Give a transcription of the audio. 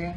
हैं